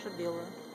лучше белую.